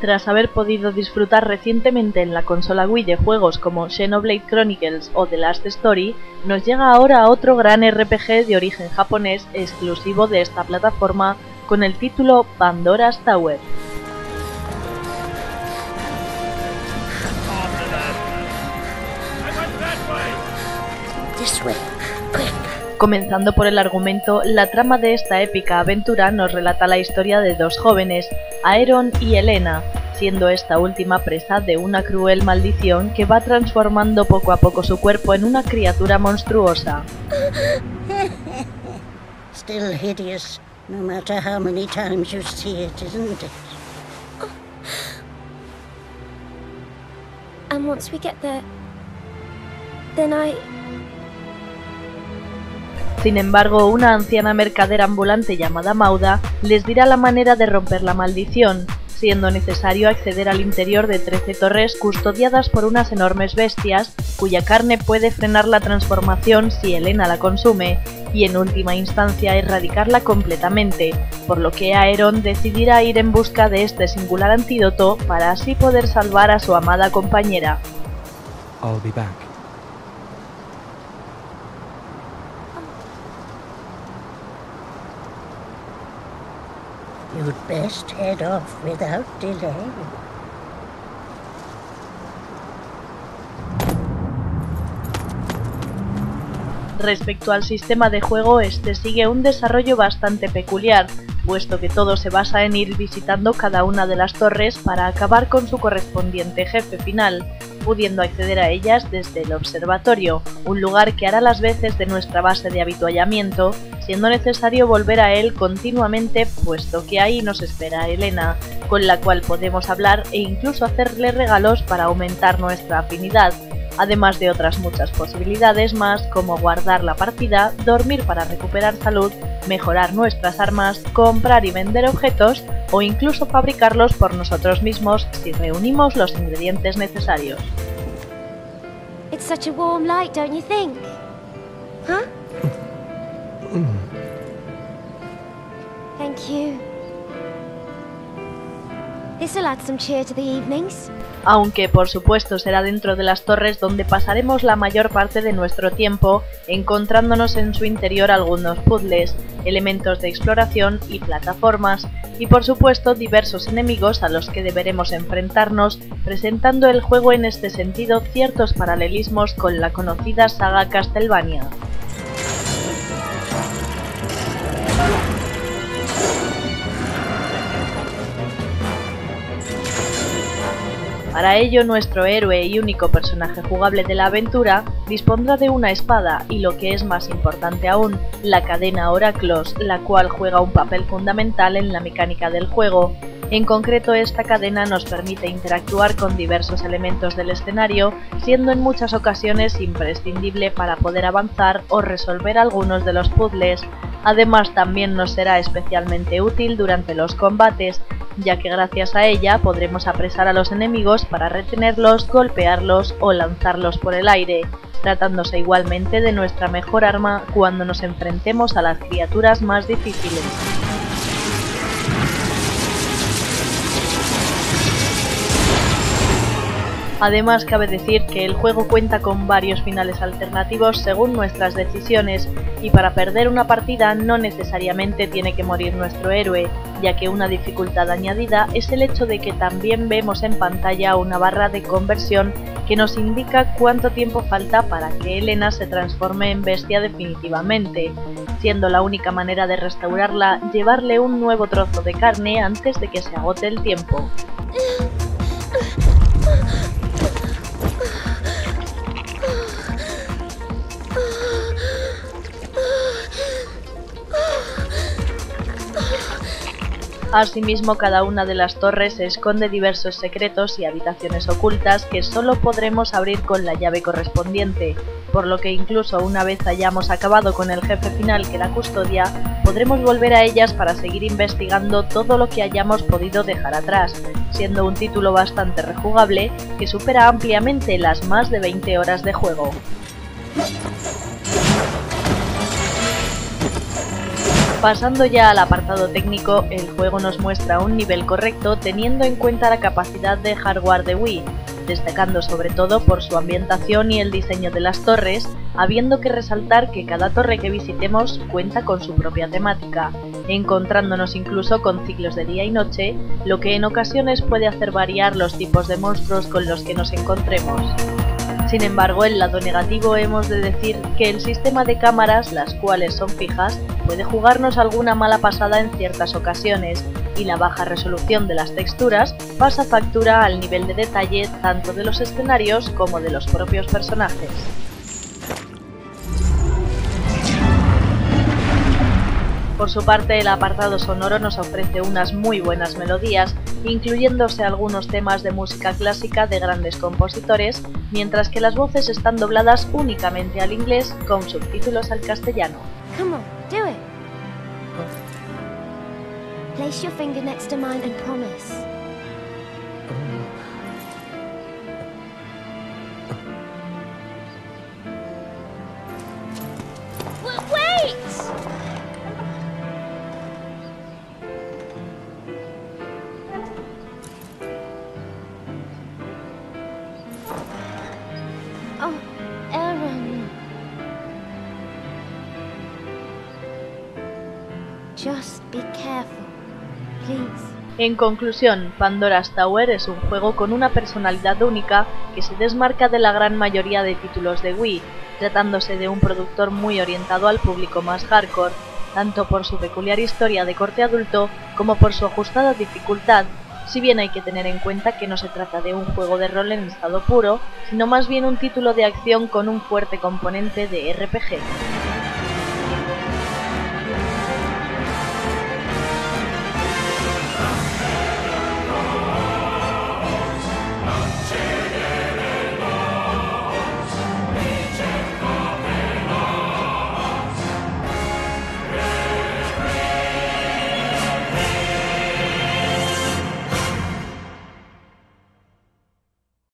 Tras haber podido disfrutar recientemente en la consola Wii de juegos como Xenoblade Chronicles o The Last Story, nos llega ahora otro gran RPG de origen japonés exclusivo de esta plataforma con el título Pandora's Tower. Comenzando por el argumento, la trama de esta épica aventura nos relata la historia de dos jóvenes, Aeron y Elena, siendo esta última presa de una cruel maldición que va transformando poco a poco su cuerpo en una criatura monstruosa. Still hideous, no matter how many times you see it, isn't it? And once we get there, then I. Sin embargo, una anciana mercader ambulante llamada Mauda les dirá la manera de romper la maldición, siendo necesario acceder al interior de 13 torres custodiadas por unas enormes bestias cuya carne puede frenar la transformación si Elena la consume, y en última instancia erradicarla completamente, por lo que Aeron decidirá ir en busca de este singular antídoto para así poder salvar a su amada compañera. You'd best head off without delay. Respecto al sistema de juego, este sigue un desarrollo bastante peculiar, puesto que todo se basa en ir visitando cada una de las torres para acabar con su correspondiente jefe final, pudiendo acceder a ellas desde el observatorio, un lugar que hará las veces de nuestra base de habituallamiento, siendo necesario volver a él continuamente, puesto que ahí nos espera Elena, con la cual podemos hablar e incluso hacerle regalos para aumentar nuestra afinidad, además de otras muchas posibilidades más como guardar la partida, dormir para recuperar salud, mejorar nuestras armas, comprar y vender objetos o incluso fabricarlos por nosotros mismos si reunimos los ingredientes necesarios. It's such a warm light, don't you think? Huh? Aunque por supuesto será dentro de las torres donde pasaremos la mayor parte de nuestro tiempo encontrándonos en su interior algunos puzzles, elementos de exploración y plataformas, y por supuesto diversos enemigos a los que deberemos enfrentarnos, presentando el juego en este sentido ciertos paralelismos con la conocida saga Castlevania. Para ello, nuestro héroe y único personaje jugable de la aventura dispondrá de una espada y lo que es más importante aún, la cadena Oraclos, la cual juega un papel fundamental en la mecánica del juego. En concreto, esta cadena nos permite interactuar con diversos elementos del escenario, siendo en muchas ocasiones imprescindible para poder avanzar o resolver algunos de los puzzles. Además, también nos será especialmente útil durante los combates, ya que gracias a ella podremos apresar a los enemigos para retenerlos, golpearlos o lanzarlos por el aire, tratándose igualmente de nuestra mejor arma cuando nos enfrentemos a las criaturas más difíciles. Además cabe decir que el juego cuenta con varios finales alternativos según nuestras decisiones y para perder una partida no necesariamente tiene que morir nuestro héroe, ya que una dificultad añadida es el hecho de que también vemos en pantalla una barra de conversión que nos indica cuánto tiempo falta para que Elena se transforme en bestia definitivamente, siendo la única manera de restaurarla llevarle un nuevo trozo de carne antes de que se agote el tiempo. Asimismo, cada una de las torres esconde diversos secretos y habitaciones ocultas que solo podremos abrir con la llave correspondiente, por lo que incluso una vez hayamos acabado con el jefe final que la custodia, podremos volver a ellas para seguir investigando todo lo que hayamos podido dejar atrás, siendo un título bastante rejugable que supera ampliamente las más de 20 horas de juego. Pasando ya al apartado técnico, el juego nos muestra un nivel correcto teniendo en cuenta la capacidad de hardware de Wii, destacando sobre todo por su ambientación y el diseño de las torres, habiendo que resaltar que cada torre que visitemos cuenta con su propia temática, encontrándonos incluso con ciclos de día y noche, lo que en ocasiones puede hacer variar los tipos de monstruos con los que nos encontremos. Sin embargo, el lado negativo hemos de decir que el sistema de cámaras, las cuales son fijas, puede jugarnos alguna mala pasada en ciertas ocasiones, y la baja resolución de las texturas pasa factura al nivel de detalle tanto de los escenarios como de los propios personajes. Por su parte, el apartado sonoro nos ofrece unas muy buenas melodías, incluyéndose algunos temas de música clásica de grandes compositores, mientras que las voces están dobladas únicamente al inglés con subtítulos al castellano. Come on, do it. Place your finger next to mine and promise. Just be careful, please. En conclusión, Pandora's Tower es un juego con una personalidad única que se desmarca de la gran mayoría de títulos de Wii, tratándose de un productor muy orientado al público más hardcore, tanto por su peculiar historia de corte adulto como por su ajustada dificultad, si bien hay que tener en cuenta que no se trata de un juego de rol en estado puro, sino más bien un título de acción con un fuerte componente de RPG.